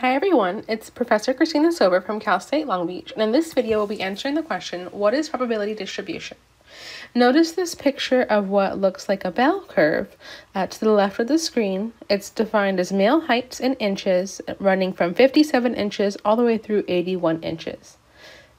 Hi everyone, it's Professor Christina Sover from Cal State Long Beach, and in this video we'll be answering the question, what is probability distribution? Notice this picture of what looks like a bell curve. Uh, to the left of the screen, it's defined as male heights in inches, running from 57 inches all the way through 81 inches.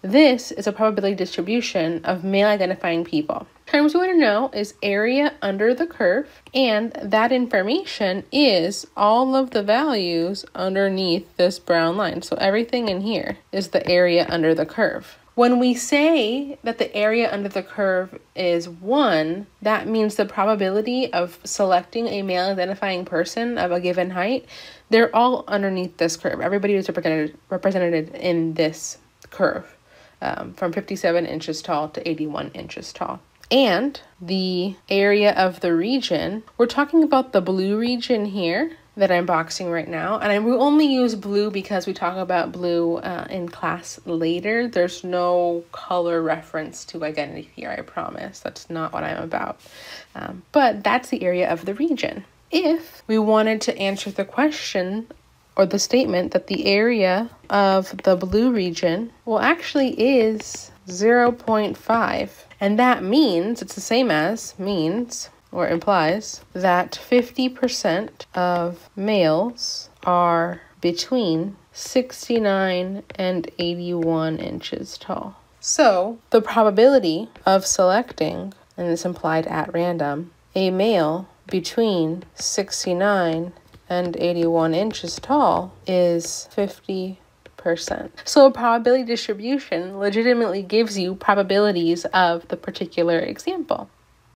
This is a probability distribution of male identifying people. Terms we want to know is area under the curve, and that information is all of the values underneath this brown line. So everything in here is the area under the curve. When we say that the area under the curve is 1, that means the probability of selecting a male identifying person of a given height, they're all underneath this curve. Everybody is represented, represented in this curve um, from 57 inches tall to 81 inches tall. And the area of the region, we're talking about the blue region here that I'm boxing right now. And I will only use blue because we talk about blue uh, in class later. There's no color reference to identity here, I promise. That's not what I'm about. Um, but that's the area of the region. If we wanted to answer the question or the statement that the area of the blue region, well, actually is 0.5. And that means, it's the same as, means, or implies, that 50% of males are between 69 and 81 inches tall. So, the probability of selecting, and it's implied at random, a male between 69 and 81 inches tall is 50%. So a probability distribution legitimately gives you probabilities of the particular example.